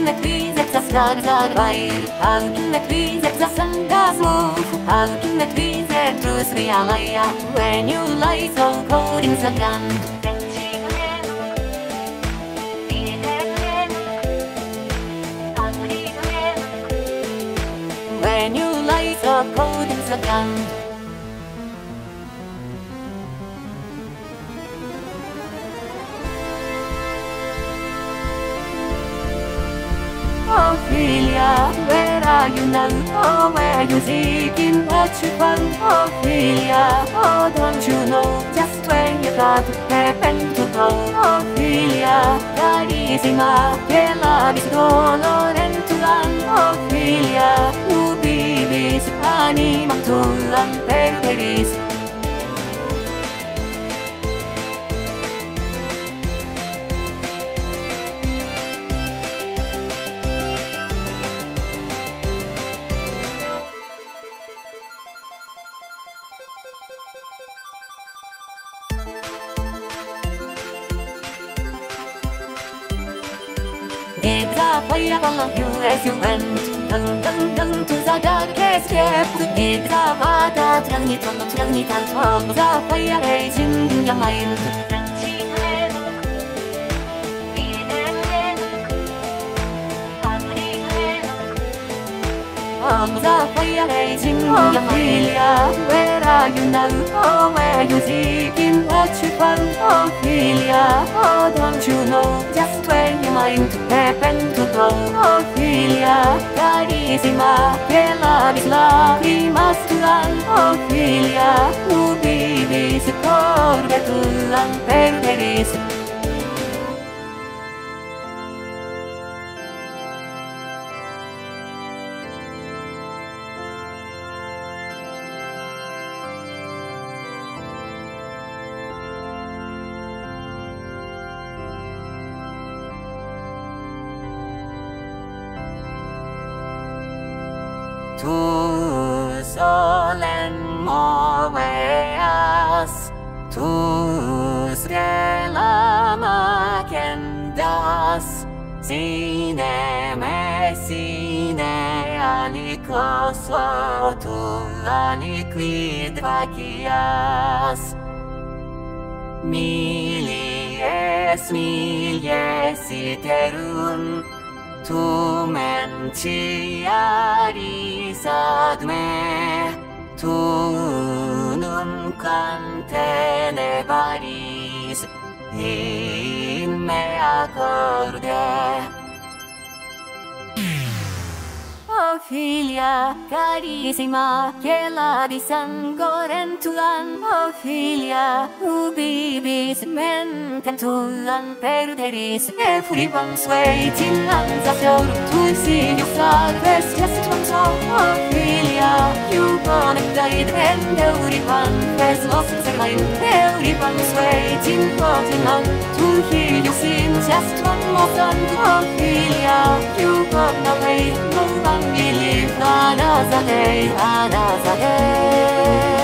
انك بيزك تسكن تغير هذا انك بيزك تسن تسموف هذا انك بيزك تسري عليا when you light on cold in When you light a cold in the gun Ophelia, where are you now? Oh, familia vera you seeking what you found? Oh, Ophelia, oh, don't you know? just when you got happen to oh, to Ophelia, carissima, che la vis doloren tu lan o ubi vis anima tu lan perderis Games are playable as you went Từng từng từng từ ra đã kết kép Từng nghe ra ba ta chẳng nhị thuận chẳng nhị thẳng thuận Ra quay ra đây chính là mày in your mind Where are you now? Oh, where you seeking what you found? Ophelia, oh, don't you know just when you mind happen to go? Ophelia, carissima, che la vis lacrimas tuan. Ophelia, ubi vis corbe tuan perderis. Tu solem moveas, tu relam accendas, sine me, sine aliquos o tu aliquid vacias. Milies, milies iterum, tu mentiari, sagme tunum cantene varis in mea corde O filia carissima, che la di sangoren tuan, o filia, ubibis mentem tuan perderis, e furibam suetin lanza tu tui signo salves, est tuan wait and everyone has lost their mind. Everyone's waiting for the man to hear you sing just one more song. Oh, Ophelia, you got no way. No one will live another day, another day.